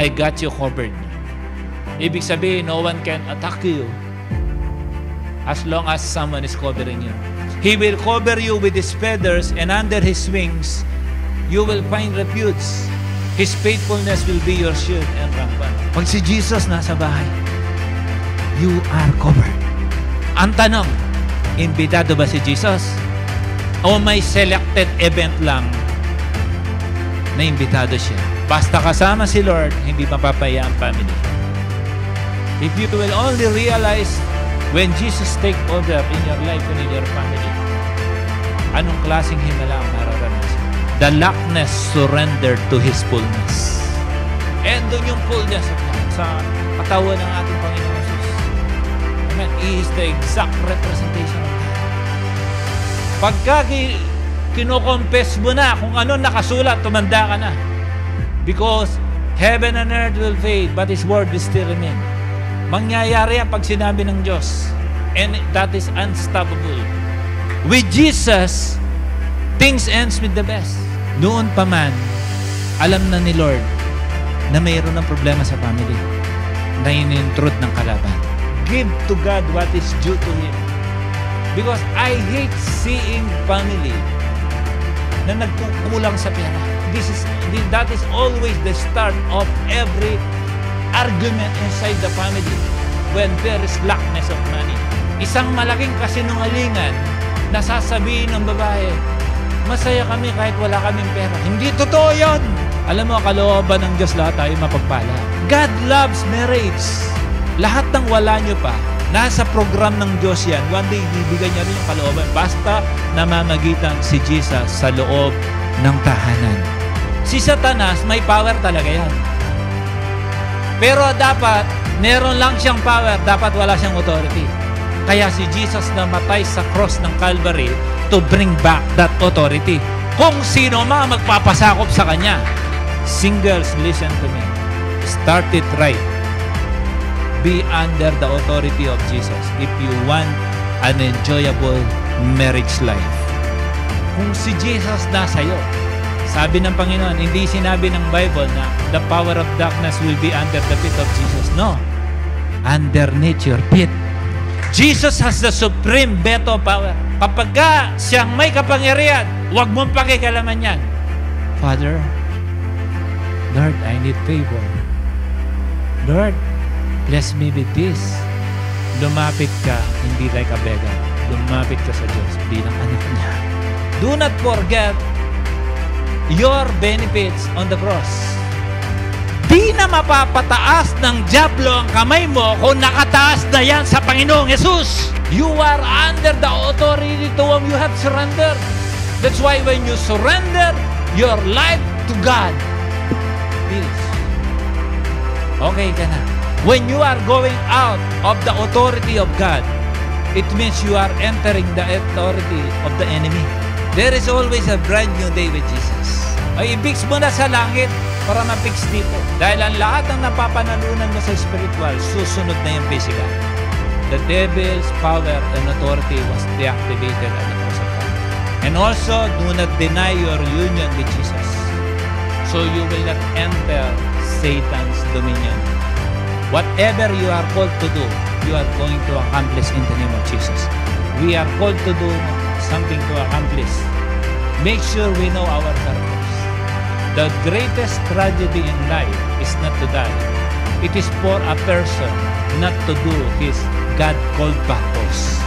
I got you covered. Ibig sabihin, no one can attack you as long as someone is covering you. He will cover you with his feathers, and under his wings, you will find refuge. His faithfulness will be your shield and rampart. Pag si Jesus nasa bahay, you are covered. Ang tanong, imbitado ba si Jesus? O may selected event lang na imbitado siya? Basta kasama si Lord, hindi mapapaya ang family. If you will only realize when Jesus take over in your life and in your family, anong klaseng himala ang mararanasan? The lackness surrendered to His fullness. And doon yung fullness sa katawan ng ating Panginoon Jesus. Amen. He is the exact representation of God. Pagka ki- kinokompes mo na kung ano nakasulat, tumanda ka na. Because heaven and earth will fade, but His word will still remain. Mangyayari yan pag sinabi ng Diyos. And that is unstoppable. With Jesus, things ends with the best. Noon pa man, alam na ni Lord na mayroon ng problema sa family na inintruth ng kalaban. Give to God what is due to Him. Because I hate seeing family na nagkukulang sa pera. This is that is always the start of every argument inside the family when there is lackness of money. Isang malaking kasinungalingan na sasabihin ng babae, masaya kami kahit wala kaming pera. Hindi totoo yun! Alam mo, kalooban ng Diyos lahat tayo mapagpala. God loves marriage. Lahat ng wala nyo pa, nasa program ng Diyos yan. One day, bibigyan niya rin yung kalooban. Basta namamagitan si Jesus sa loob ng tahanan. Si Satanas, may power talaga yan. Pero dapat, meron lang siyang power, dapat wala siyang authority. Kaya si Jesus namatay sa cross ng Calvary to bring back that authority. Kung sino ma magpapasakop sa kanya. Singles, listen to me. Start it right. Be under the authority of Jesus if you want an enjoyable marriage life. Kung si Jesus nasa iyo, sabi ng Panginoon, hindi sinabi ng Bible na the power of darkness will be under the feet of Jesus. No. Underneath your feet. Jesus has the supreme veto power. Kapag ka siyang may kapangyarihan, huwag mong pakikalaman yan. Father, Lord, I need favor. Lord, bless me with this. Lumapit ka, hindi like a beggar. Lumapit ka sa Diyos bilang anak niya. Do not forget your benefits on the cross. Di na mapapataas ng Diablo ang kamay mo kung nakataas na yan sa Panginoong Yesus. You are under the authority to whom you have surrendered. That's why when you surrender your life to God, peace. Okay ka na. When you are going out of the authority of God, it means you are entering the authority of the enemy. There is always a brand new day with Jesus. Ay, i-fix mo na sa langit para ma-fix dito. Dahil ang lahat ng napapanalunan mo sa spiritual, susunod na yung physical. The devil's power and authority was deactivated at the cross of Calvary. And also, do not deny your union with Jesus. So you will not enter Satan's dominion. Whatever you are called to do, you are going to accomplish in the name of Jesus. We are called to do something to accomplish. Make sure we know our purpose. The greatest tragedy in life is not to die. It is for a person not to do his God-called purpose.